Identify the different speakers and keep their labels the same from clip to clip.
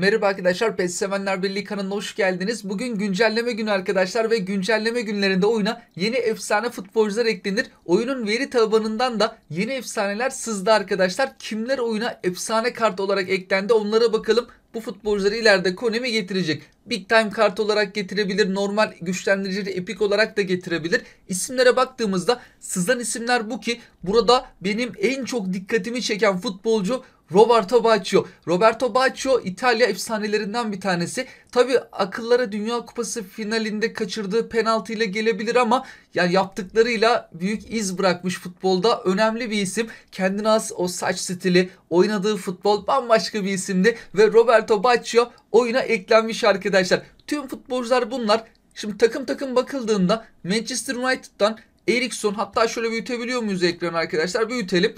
Speaker 1: Merhaba arkadaşlar, PES Sevenler Birliği kanalına hoş geldiniz. Bugün güncelleme günü arkadaşlar ve güncelleme günlerinde oyuna yeni efsane futbolcular eklenir. Oyunun veri tabanından da yeni efsaneler sızdı arkadaşlar. Kimler oyuna efsane kart olarak eklendi onlara bakalım. Bu futbolcuları ileride Konami getirecek. Big Time kart olarak getirebilir, normal güçlendirici epik olarak da getirebilir. İsimlere baktığımızda sızan isimler bu ki burada benim en çok dikkatimi çeken futbolcu Roberto Baggio. Roberto Baggio İtalya efsanelerinden bir tanesi. Tabi akıllara Dünya Kupası finalinde kaçırdığı penaltı ile gelebilir ama yani yaptıklarıyla büyük iz bırakmış futbolda. Önemli bir isim. Kendine az o saç stili, oynadığı futbol bambaşka bir isimdi ve Roberto Baggio oyuna eklenmiş arkadaşlar. Tüm futbolcular bunlar. Şimdi takım takım bakıldığında Manchester United'dan Eriksson hatta şöyle büyütebiliyor muyuz ekranı arkadaşlar? Büyütelim.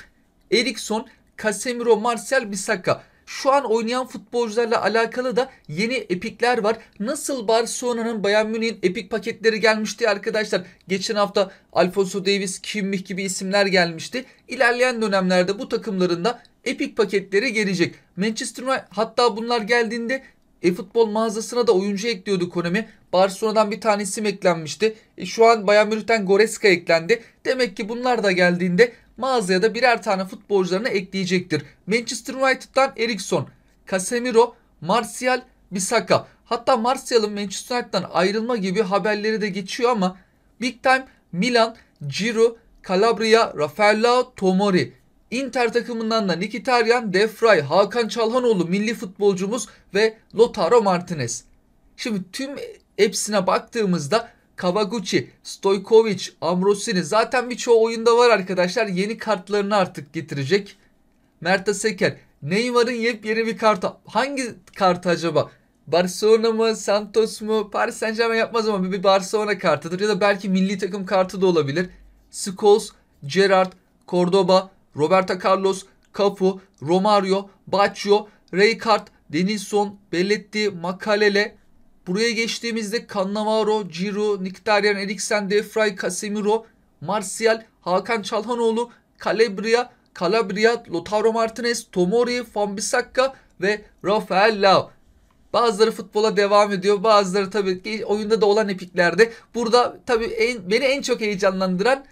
Speaker 1: Eriksson, Casemiro, Martial, Bissaka. Şu an oynayan futbolcularla alakalı da yeni epikler var. Nasıl Barcelona'nın Bayern Münih'in epik paketleri gelmişti arkadaşlar. Geçen hafta Alfonso Davies, Kimmich gibi isimler gelmişti. İlerleyen dönemlerde bu takımların da epik paketleri gelecek. Manchester United hatta bunlar geldiğinde e-futbol mağazasına da oyuncu ekliyordu Konami. Barcelona'dan bir tane isim eklenmişti. E şu an Bayern Münih'ten Goretzka eklendi. Demek ki bunlar da geldiğinde mağazaya da birer tane futbolcularını ekleyecektir. Manchester United'dan Eriksson, Casemiro, Martial, Bissaka. Hatta Martial'ın Manchester United'dan ayrılma gibi haberleri de geçiyor ama Big Time Milan, Giroud, Calabria, Rafael Tomori. Inter takımından da Mkhitaryan, Defray, Hakan Çalhanoğlu milli futbolcumuz ve Lotaro Martinez. Şimdi tüm hepsine baktığımızda Kawaguchi, Stojkovic, Ambrosini zaten birçoğu oyunda var arkadaşlar. Yeni kartlarını artık getirecek. Merta Seker. Neymar'ın yepyeni bir kartı. Hangi kartı acaba? Barcelona mı, Santos mu, Paris Saint Germain yapmaz ama bir Barcelona kartıdır. Ya da belki milli takım kartı da olabilir. Scholes, Gerrard, Cordoba, Roberto Carlos, Cafu, Romario, Baggio, Rijkaard, Denilson, Belletti, Makalele, Buraya geçtiğimizde Cannavaro, Ciro, Mkhitaryan, Eriksen, Defray, Casemiro, Martial, Hakan Çalhanoğlu, Calabria, Calabria, Lautaro Martinez, Tomori, Fambisakka ve Rafael Lau. Bazıları futbola devam ediyor. Bazıları tabii oyunda da olan epiklerde. Burada tabii en, beni en çok heyecanlandıran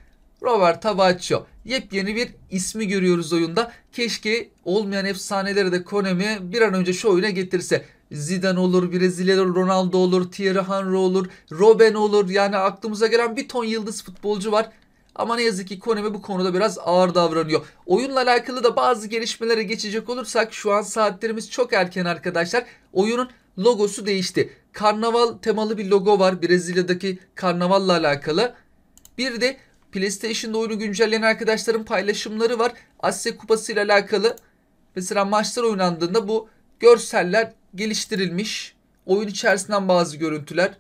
Speaker 1: Robert Baggio. Yepyeni bir ismi görüyoruz oyunda. Keşke olmayan efsaneleri de Konami bir an önce şu oyuna getirse. Zidane olur, Brezilyalı Ronaldo olur, Thierry Henry olur, Robben olur. Yani aklımıza gelen bir ton yıldız futbolcu var. Ama ne yazık ki Konami bu konuda biraz ağır davranıyor. Oyunla alakalı da bazı gelişmelere geçecek olursak şu an saatlerimiz çok erken arkadaşlar. Oyunun logosu değişti. Karnaval temalı bir logo var Brezilya'daki karnavalla alakalı. Bir de PlayStation'da oyunu güncelleyen arkadaşların paylaşımları var. Asya Kupası ile alakalı. Mesela maçlar oynandığında bu görseller geliştirilmiş. Oyun içerisinden bazı görüntüler.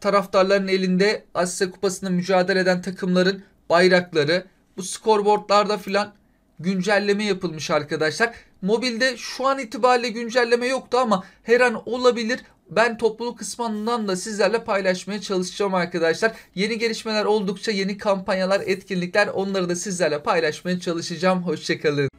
Speaker 1: Taraftarların elinde Asya Kupası'nda mücadele eden takımların bayrakları. Bu skorboardlarda filan güncelleme yapılmış arkadaşlar. Mobilde şu an itibariyle güncelleme yoktu ama her an olabilir. Ben topluluk kısmından da sizlerle paylaşmaya çalışacağım arkadaşlar. Yeni gelişmeler oldukça yeni kampanyalar, etkinlikler onları da sizlerle paylaşmaya çalışacağım. Hoşçakalın.